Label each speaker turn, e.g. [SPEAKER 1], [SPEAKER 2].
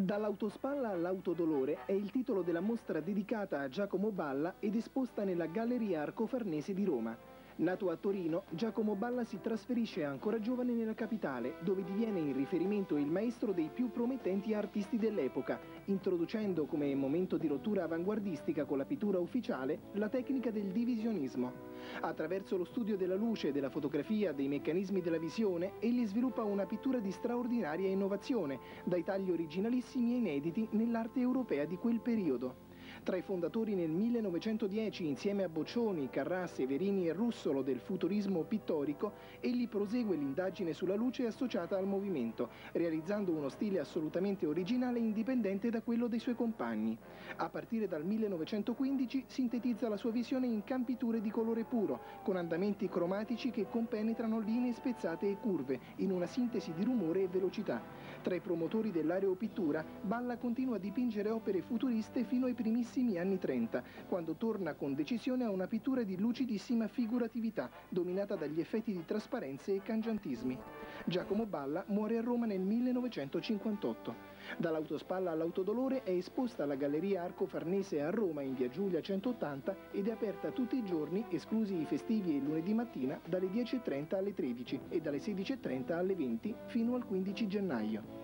[SPEAKER 1] Dall'autospalla all'autodolore è il titolo della mostra dedicata a Giacomo Balla ed esposta nella Galleria Arco Farnese di Roma. Nato a Torino, Giacomo Balla si trasferisce ancora giovane nella capitale, dove diviene in riferimento il maestro dei più promettenti artisti dell'epoca, introducendo come momento di rottura avanguardistica con la pittura ufficiale la tecnica del divisionismo. Attraverso lo studio della luce, della fotografia, dei meccanismi della visione, egli sviluppa una pittura di straordinaria innovazione, dai tagli originalissimi e inediti nell'arte europea di quel periodo. Tra i fondatori nel 1910, insieme a Boccioni, Carrassi, Verini e Russolo del futurismo pittorico, egli prosegue l'indagine sulla luce associata al movimento, realizzando uno stile assolutamente originale e indipendente da quello dei suoi compagni. A partire dal 1915 sintetizza la sua visione in campiture di colore puro, con andamenti cromatici che compenetrano linee spezzate e curve, in una sintesi di rumore e velocità. Tra i promotori dell'aeropittura, Balla continua a dipingere opere futuriste fino ai primissimi anni 30, quando torna con decisione a una pittura di lucidissima figuratività, dominata dagli effetti di trasparenze e cangiantismi. Giacomo Balla muore a Roma nel 1958. Dall'autospalla all'autodolore è esposta alla Galleria Arco Farnese a Roma in via Giulia 180 ed è aperta tutti i giorni, esclusi i festivi e lunedì mattina, dalle 10.30 alle 13 e dalle 16.30 alle 20 fino al 15 gennaio.